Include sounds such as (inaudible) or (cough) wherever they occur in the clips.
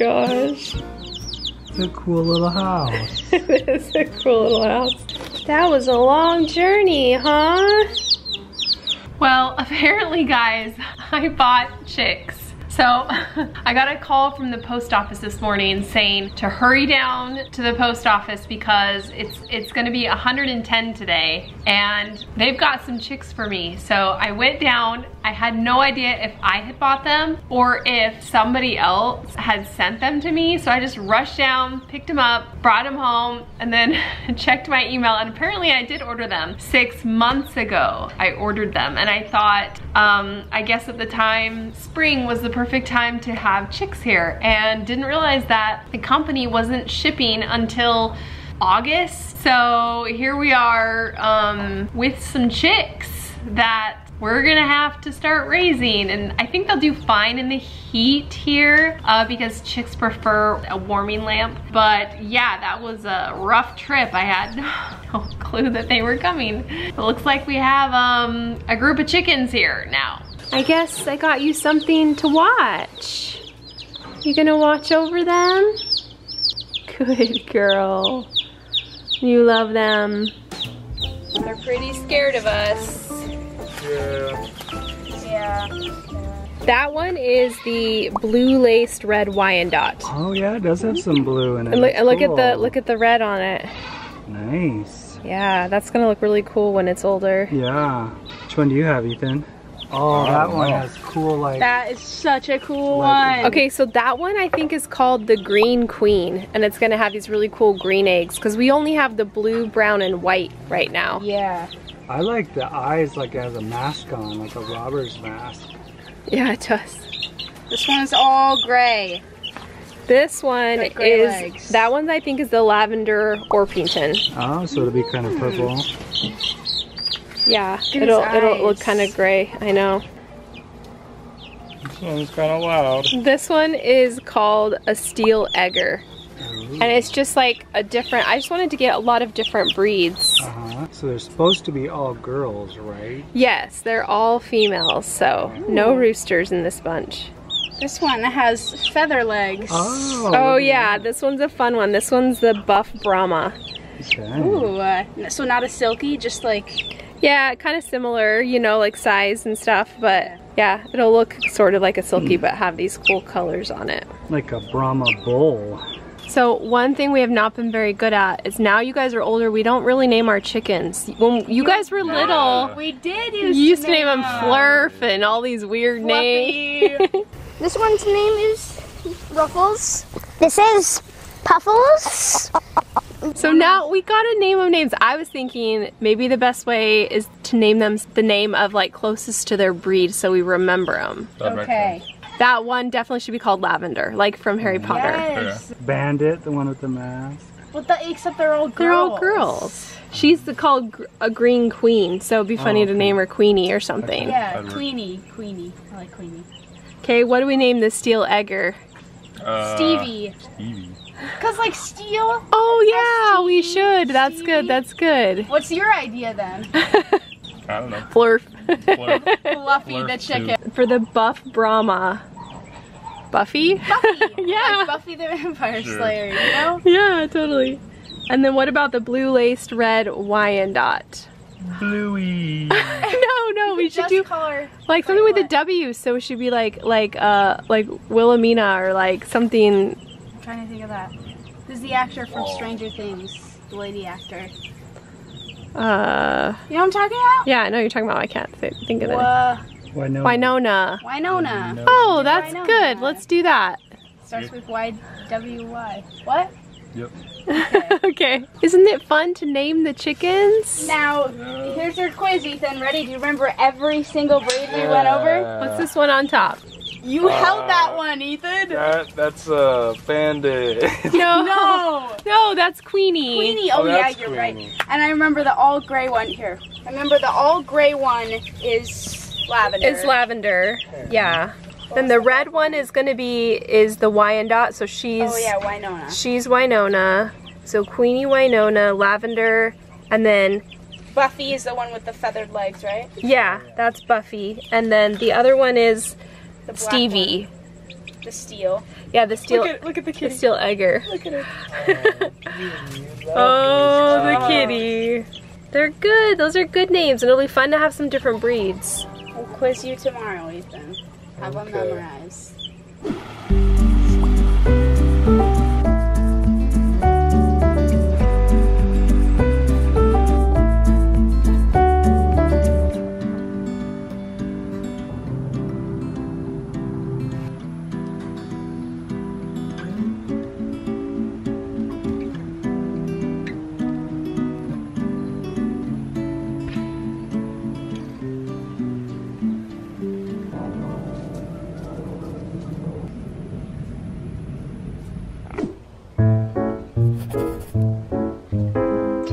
gosh. It's a cool little house. (laughs) it is a cool little house. That was a long journey, huh? Well, apparently, guys, (laughs) I bought chicks. So (laughs) I got a call from the post office this morning saying to hurry down to the post office because it's it's gonna be 110 today and they've got some chicks for me. So I went down, I had no idea if I had bought them or if somebody else had sent them to me. So I just rushed down, picked them up, brought them home, and then (laughs) checked my email and apparently I did order them. Six months ago, I ordered them and I thought, um, I guess at the time, spring was the perfect time to have chicks here and didn't realize that the company wasn't shipping until August. So here we are um, with some chicks that we're gonna have to start raising and I think they'll do fine in the heat here uh, because chicks prefer a warming lamp but yeah that was a rough trip I had (laughs) no clue that they were coming it looks like we have um, a group of chickens here now I guess I got you something to watch. You gonna watch over them? (laughs) Good girl. You love them. They're pretty scared of us. Yeah. Yeah. That one is the blue laced red Wyandotte. Oh yeah, it does have some blue in it. And look, and look at the look at the red on it. Nice. Yeah, that's gonna look really cool when it's older. Yeah. Which one do you have, Ethan? Oh, that one has cool like. That is such a cool Like- one. Okay, so that one I think is called the Green Queen, and it's gonna have these really cool green eggs because we only have the blue, brown, and white right now. Yeah. I like the eyes like it has a mask on, like a robber's mask. Yeah, it does. This one's all gray. This one gray is legs. that one I think is the lavender Orpington. Oh, so it'll be kind of purple. Mm. Yeah, at it'll it'll look kind of gray. I know. This one's kind of loud. This one is called a steel egger. And it's just like a different, I just wanted to get a lot of different breeds. Uh huh. So they're supposed to be all girls, right? Yes, they're all females, so no roosters in this bunch. This one has feather legs. Oh. Oh yeah, this one's a fun one. This one's the buff Brahma. Okay. Ooh, uh, so not a Silkie, just like Yeah, kind of similar, you know, like size and stuff, but yeah, it'll look sort of like a Silkie hmm. but have these cool colors on it. Like a Brahma bull. So one thing we have not been very good at is now you guys are older, we don't really name our chickens. When you guys were little, we did you used to name them Flurf and all these weird names. (laughs) This one's name is Ruffles. This is Puffles. So now we gotta name them names. I was thinking maybe the best way is to name them the name of like closest to their breed so we remember them. That Okay. That one definitely should be called Lavender, like from Harry Potter. Yes. Bandit, the one with the mask. But the, except they're all girls. They're all girls. She's the, called gr- a Green Queen, so it'd be funny to okay. name her Queenie or something. Yeah, Queenie. Queenie. I like Queenie. Okay, what do we name the Steel Egger? Uh, Stevie. Stevie. Cause like steel. Oh yeah, we S-T-E-V-E. should. That's good. That's good. (laughs) What's your idea then? (laughs) I don't know. Flurf. Flurf. Fluffy Flurf the too. chicken. For the buff Brahma. Buffy? Buffy. (laughs) yeah. Like Buffy the Vampire Sure. Slayer, you know? Yeah, totally. And then what about the blue laced red Wyandotte? Bluey. no, no, we should do call her. like something with a W, so it should be like like uh like Wilhelmina or like something I'm trying to think of that. Who's the actor from Stranger Things? The lady actor. uh You know what I'm talking about? yeah, I know you're talking about I can't th- think of it. Uh, Why? Winona. Winona. Oh, that's Winona. good. Let's do that. Starts with Y W Y. What? Yep. (laughs) okay. Isn't it fun to name the chickens? Now, here's your quiz, Ethan. Ready? Do you remember every single breed we went over? What's this one on top? You held that one, Ethan. That, that's a uh, bandit. (laughs) No. (laughs) No. No, that's Queenie. Queenie. Oh, Oh, yeah, you're Queenie. right. And I remember the all gray one here. I remember the all gray one is lavender. It's lavender. Yeah. Then the red one is gonna be is the Wyandotte, so she's Oh yeah, Winona. she's Winona. So Queenie Winona, lavender, and then Buffy is the one with the feathered legs, right? yeah, that's Buffy. And then the other one is The black Stevie. the steel. Yeah, the steel. Look at, look at the the kitty. steel egger. Look at her. (laughs) Oh, the ah. kitty. They're good. Those are good names, and it'll be fun to have some different breeds. We'll quiz you tomorrow, Ethan. Have them Okay. memorized.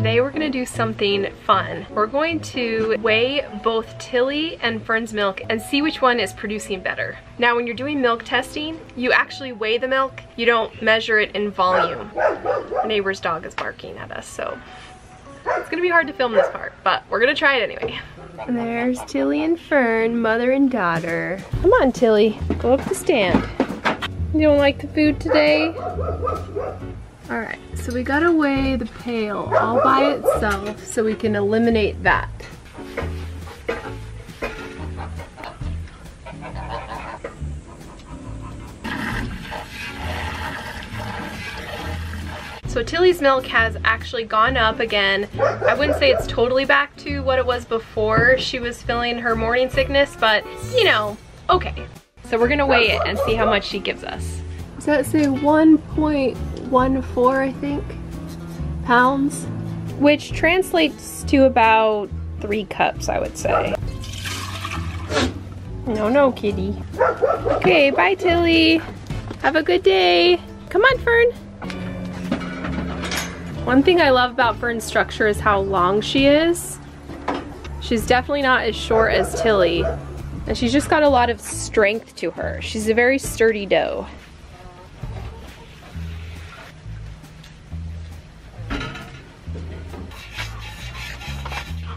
Today we're gonna do something fun. We're going to weigh both Tilly and Fern's milk and see which one is producing better. Now when you're doing milk testing, you actually weigh the milk, you don't measure it in volume. Our neighbor's dog is barking at us, so it's gonna be hard to film this part, but we're gonna try it anyway. There's Tilly and Fern, mother and daughter. Come on, Tilly, go up the stand. You don't like the food today? All right, so we gotta weigh the pail all by itself so we can eliminate that. So Tilly's milk has actually gone up again. I wouldn't say it's totally back to what it was before she was feeling her morning sickness, but you know, okay. So we're gonna weigh it and see how much she gives us. Does that say 1.14, I think, pounds? Which translates to about three cups, I would say. No, no, kitty. Okay, bye, Tilly. Have a good day. Come on, Fern. One thing I love about Fern's structure is how long she is. She's definitely not as short as Tilly. And she's just got a lot of strength to her. She's a very sturdy doe.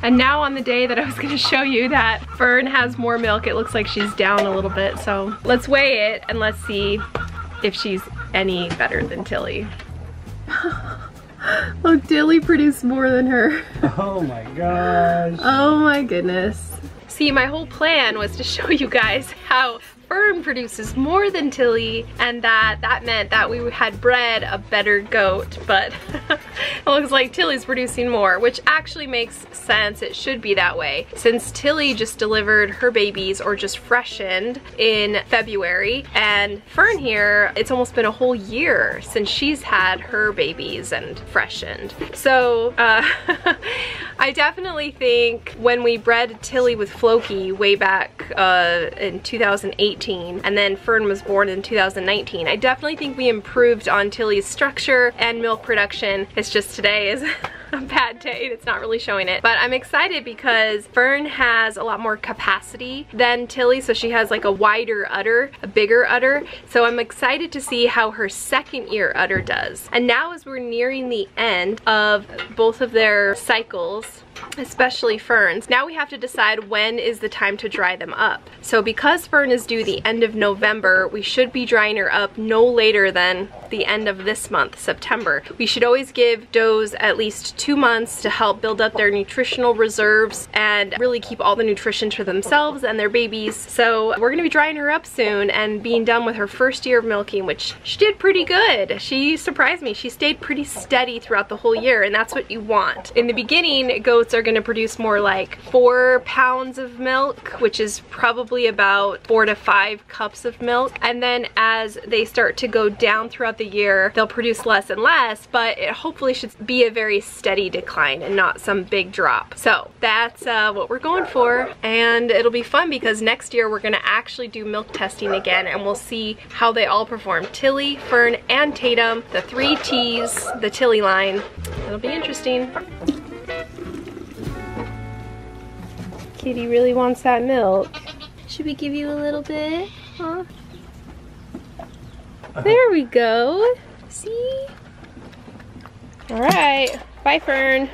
And now on the day that I was gonna show you that Fern has more milk, it looks like she's down a little bit. So let's weigh it and let's see if she's any better than Tilly. (laughs) oh, Tilly produced more than her. (laughs) Oh my gosh. Oh my goodness. See, my whole plan was to show you guys how Fern produces more than Tilly and that that meant that we had bred a better goat, but (laughs) (laughs) it looks like Tilly's producing more, which actually makes sense. It should be that way. Since Tilly just delivered her babies or just freshened in February and Fern here, it's almost been a whole year since she's had her babies and freshened. So uh, (laughs) I definitely think when we bred Tilly with Floki way back uh, in 2018 and then Fern was born in 2019, I definitely think we improved on Tilly's structure and milk production. It's just today is (laughs) (laughs) a bad day and it's not really showing it. But I'm excited because Fern has a lot more capacity than Tilly, so she has like a wider udder, a bigger udder. So I'm excited to see how her second year udder does. And now as we're nearing the end of both of their cycles, especially ferns. Now we have to decide when is the time to dry them up. So because fern is due the end of November, we should be drying her up no later than the end of this month, September. We should always give does at least two months to help build up their nutritional reserves and really keep all the nutrition for themselves and their babies. So we're gonna be drying her up soon and being done with her first year of milking, which she did pretty good. She surprised me. She stayed pretty steady throughout the whole year and that's what you want. In the beginning, goats are gonna produce more like four pounds of milk, which is probably about four to five cups of milk. And then as they start to go down throughout the year, they'll produce less and less, but it hopefully should be a very steady decline and not some big drop. So that's uh, what we're going for. And it'll be fun because next year we're gonna actually do milk testing again and we'll see how they all perform. Tilly, Fern, and Tatum, the three T's, the Tilly line. It'll be interesting. Kitty really wants that milk. Should we give you a little bit? Huh? There we go. See? All right. Bye, Fern.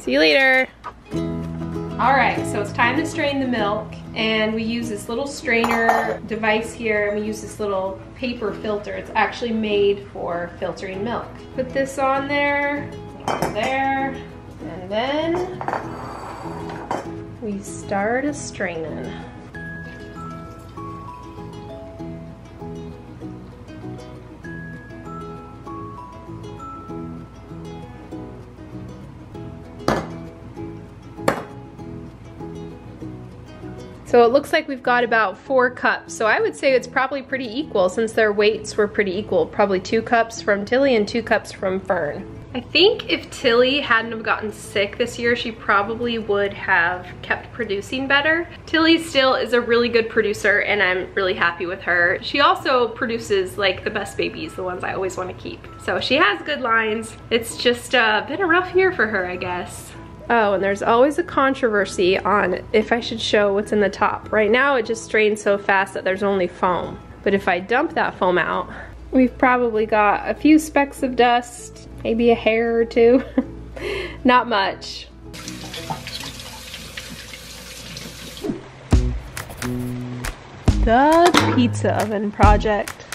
See you later. All right, so it's time to strain the milk. and we use this little strainer device here and we use this little paper filter. It's actually made for filtering milk. Put this on there, there, and then we start a straining. So it looks like we've got about four cups. So I would say it's probably pretty equal since their weights were pretty equal. Probably two cups from Tilly and two cups from Fern. I think if Tilly hadn't have gotten sick this year, she probably would have kept producing better. Tilly still is a really good producer and I'm really happy with her. She also produces like the best babies, the ones I always want to keep. So she has good lines. It's just uh, been a rough year for her, I guess. Oh, and there's always a controversy on if I should show what's in the top. Right now it just strains so fast that there's only foam. But if I dump that foam out, we've probably got a few specks of dust, maybe a hair or two. (laughs) Not much. The pizza oven project.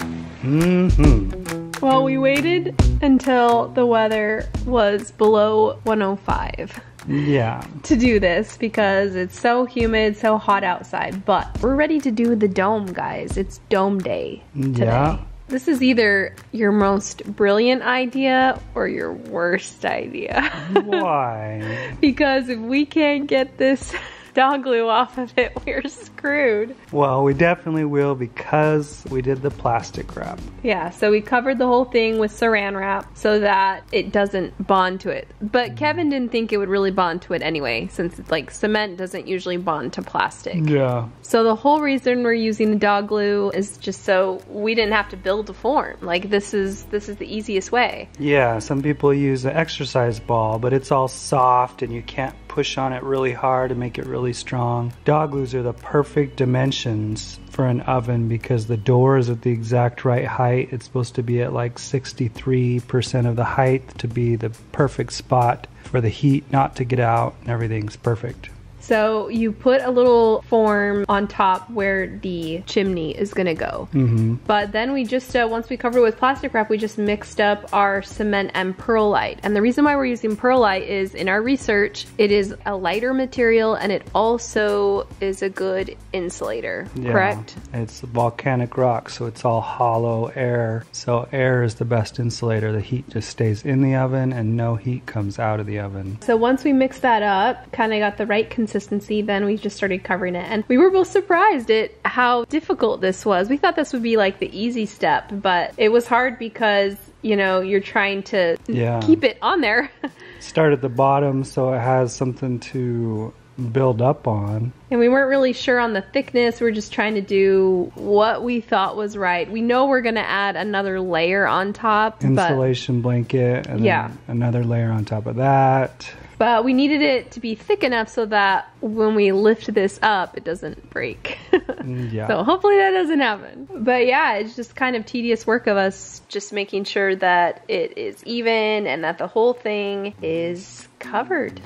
Mm-hmm. Well, we waited until the weather was below 105 Yeah. to do this because it's so humid, so hot outside. But we're ready to do the dome, guys. It's dome day today. Yeah. This is either your most brilliant idea or your worst idea. (laughs) Why? because if we can't get this dog igloo off of it, (laughs) we're screwed. Well, we definitely will because we did the plastic wrap. Yeah, so we covered the whole thing with saran wrap so that it doesn't bond to it. But mm-hmm. Kevin didn't think it would really bond to it anyway, since like cement doesn't usually bond to plastic. Yeah. So the whole reason we're using the dog igloo is just so we didn't have to build a form. Like this is this is the easiest way. Yeah, some people use an exercise ball, but it's all soft and you can't push on it really hard and make it really strong. Dog igloos are the perfect dimensions for an oven because the door is at the exact right height. It's supposed to be at like 63% of the height to be the perfect spot for the heat not to get out and everything's perfect. So you put a little form on top where the chimney is gonna go. Mm-hmm. But then we just, uh, once we covered it with plastic wrap, we just mixed up our cement and perlite. And the reason why we're using perlite is in our research, it is a lighter material and it also is a good insulator, Yeah, correct? It's volcanic rock, so it's all hollow air. So air is the best insulator. The heat just stays in the oven and no heat comes out of the oven. So once we mixed that up, kind of got the right consistency, then we just started covering it. And we were both surprised at how difficult this was. We thought this would be like the easy step, but it was hard because, you know, you're trying to Yeah. keep it on there. (laughs) Start at the bottom so it has something to build up on. And we weren't really sure on the thickness. We are just trying to do what we thought was right. We know we're going to add another layer on top, but, Insulation blanket and Yeah. then another layer on top of that. But we needed it to be thick enough so that when we lift this up, it doesn't break. (laughs) Mm, yeah. So hopefully that doesn't happen. But yeah, it's just kind of tedious work of us just making sure that it is even and that the whole thing is covered.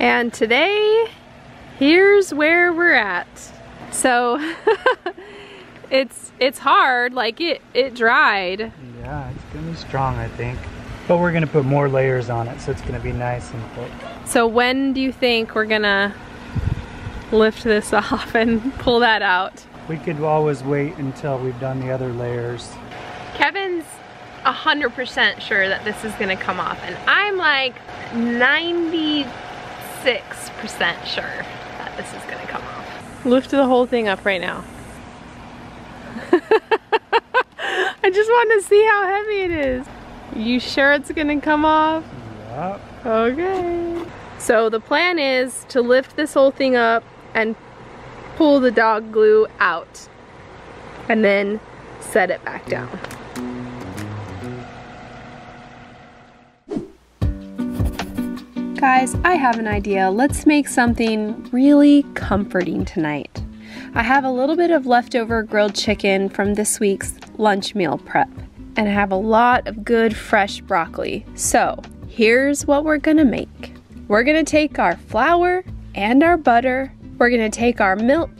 And today, here's where we're at. So (laughs) it's it's hard, like it it dried. Yeah, it's gonna be strong, I think. But we're gonna put more layers on it, so it's gonna be nice and thick. So when do you think we're gonna lift this (laughs) off and pull that out? We could always wait until we've done the other layers. Kevin's 100% sure that this is gonna come off and I'm like 96% sure that this is gonna come off. Lift the whole thing up right now. (laughs) I just want to see how heavy it is. You sure it's gonna come off? Yep. Okay. So the plan is to lift this whole thing up and pull the dog igloo out and then set it back down. Guys, I have an idea. Let's make something really comforting tonight. I have a little bit of leftover grilled chicken from this week's lunch meal prep, and have a lot of good fresh broccoli. So, here's what we're gonna make we're gonna take our flour and our butter, we're gonna take our milk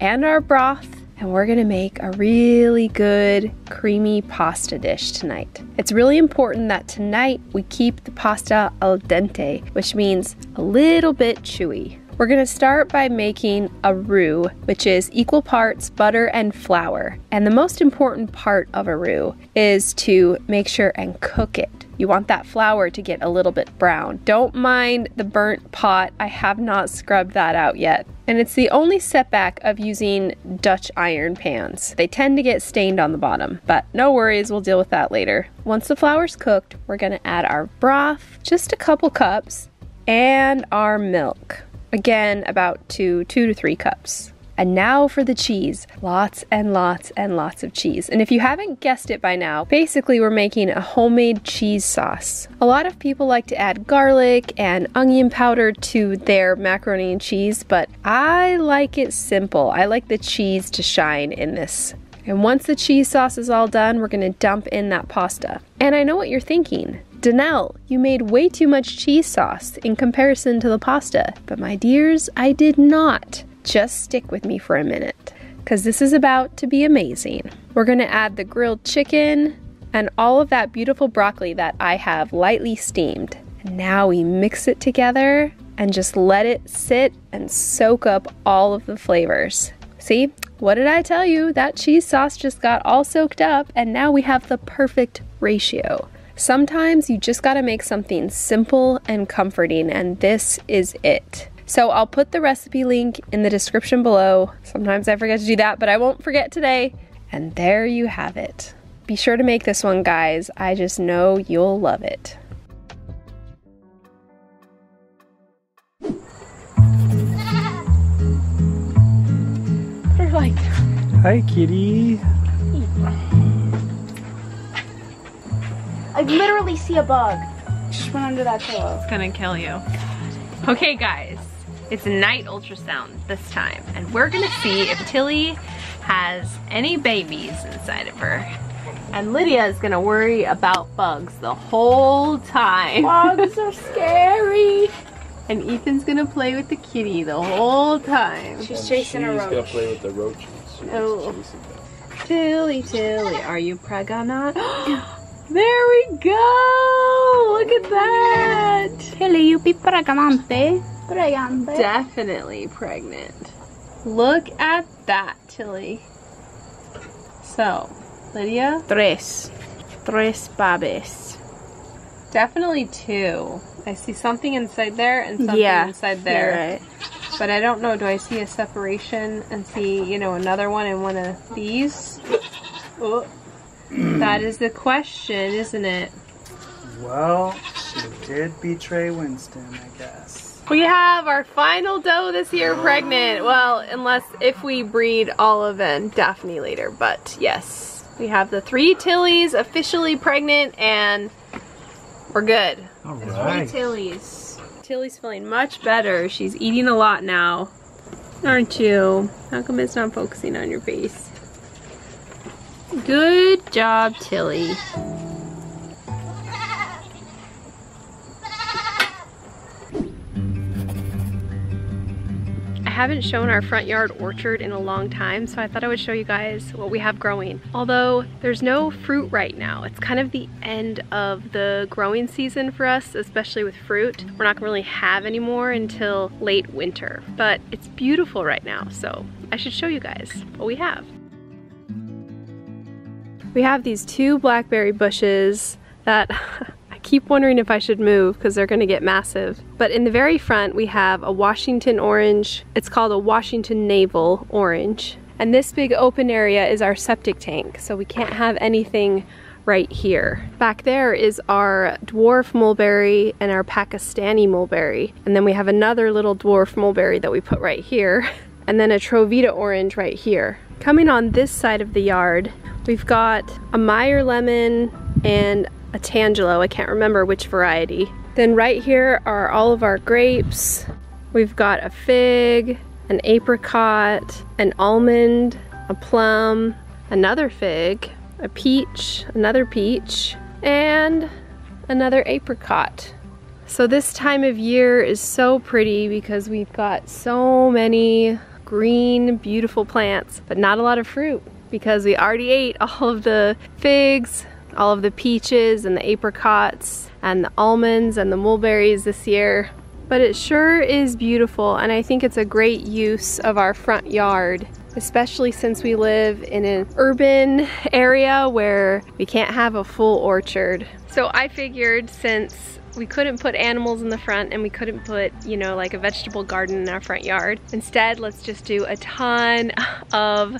and our broth and we're gonna make a really good creamy pasta dish tonight. It's really important that tonight we keep the pasta al dente, which means a little bit chewy. We're gonna start by making a roux, which is equal parts butter and flour. And the most important part of a roux is to make sure and cook it. You want that flour to get a little bit brown. Don't mind the burnt pot. I have not scrubbed that out yet. And it's the only setback of using Dutch iron pans. They tend to get stained on the bottom, but no worries, we'll deal with that later. Once the flour's cooked, we're gonna add our broth, just a couple cups, and our milk. Again, about two, two to three cups. And now for the cheese. Lots and lots and lots of cheese. And if you haven't guessed it by now, basically we're making a homemade cheese sauce. A lot of people like to add garlic and onion powder to their macaroni and cheese, but I like it simple. I like the cheese to shine in this. And once the cheese sauce is all done, we're gonna dump in that pasta. And I know what you're thinking. DaNelle, you made way too much cheese sauce in comparison to the pasta. But my dears, I did not. Just stick with me for a minute, because this is about to be amazing. We're gonna add the grilled chicken and all of that beautiful broccoli that I have lightly steamed. And now we mix it together and just let it sit and soak up all of the flavors. See, what did I tell you? That cheese sauce just got all soaked up and now we have the perfect ratio. Sometimes you just gotta make something simple and comforting, and this is it. So I'll put the recipe link in the description below. Sometimes I forget to do that, but I won't forget today. And there you have it. Be sure to make this one, guys. I just know you'll love it. They're like, Hi, kitty. I literally see a bug. Just went under that pillow. it's gonna kill you. Okay, guys, it's night ultrasound this time, and we're gonna see if Tilly has any babies inside of her. And Lydia is gonna worry about bugs the whole time. Bugs are (laughs) scary. And Ethan's gonna play with the kitty the whole time. She's chasing a roach. She's gonna play with the roaches. She's Oh. Tilly, Tilly, are you pregnant? (gasps) (gasps) there we go! Look at that! Tilly, you be pregante. Pregante. Definitely pregnant. Look at that, Tilly. So, Lydia, Tres. Tres babes. definitely two. I see something inside there and something Yeah, inside there. You're right. But I don't know, do I see a separation and see, you know, another one in one of these? Oh. That is the question, isn't it? Well, she did betray Winston, I guess. We have our final doe this year pregnant. Well, unless if we breed Olive and Daphne later, but yes. We have the three Tillies officially pregnant and we're good. All Three. Tillies. Tilly's feeling much better. She's eating a lot now. Aren't you? How come it's not focusing on your face? Good job, Tilly. I haven't shown our front yard orchard in a long time, so I thought I would show you guys what we have growing. Although there's no fruit right now, it's kind of the end of the growing season for us, especially with fruit. We're not gonna really have any more until late winter, but it's beautiful right now, so I should show you guys what we have. We have these two blackberry bushes that (laughs) I keep wondering if I should move because they're gonna get massive. But in the very front, we have a Washington orange. It's called a Washington Navel orange. And this big open area is our septic tank, so we can't have anything right here. Back there is our dwarf mulberry and our Pakistani mulberry. And then we have another little dwarf mulberry that we put right here. (laughs) And then a Trovita orange right here. Coming on this side of the yard, we've got a Meyer lemon and a Tangelo. I can't remember which variety. Then right here are all of our grapes. We've got a fig, an apricot, an almond, a plum, another fig, a peach, another peach, and another apricot. So this time of year is so pretty because we've got so many green, beautiful plants, but not a lot of fruit because we already (laughs) ate all of the figs, all of the peaches and the apricots and the almonds and the mulberries this year. But it sure is beautiful and I think it's a great use of our front yard especially since we live in an urban (laughs) area where we can't have a full orchard. So I figured since we couldn't put animals in the front and we couldn't put, you know, like a vegetable garden in our front yard. Instead, let's just do a ton (laughs) of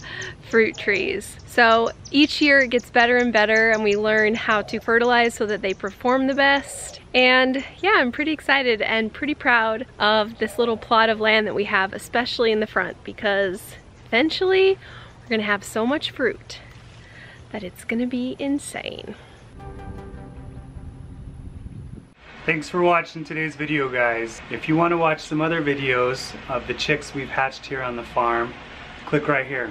fruit trees. So each year it gets better and better and we learn how to fertilize so that they perform the best. And yeah, I'm pretty excited and pretty proud of this little plot of land that we have, especially in the front because eventually we're gonna have so much fruit that it's gonna be insane. Thanks for watching today's video guys. If you want to watch some other videos of the chicks we've hatched here on the farm, click right here.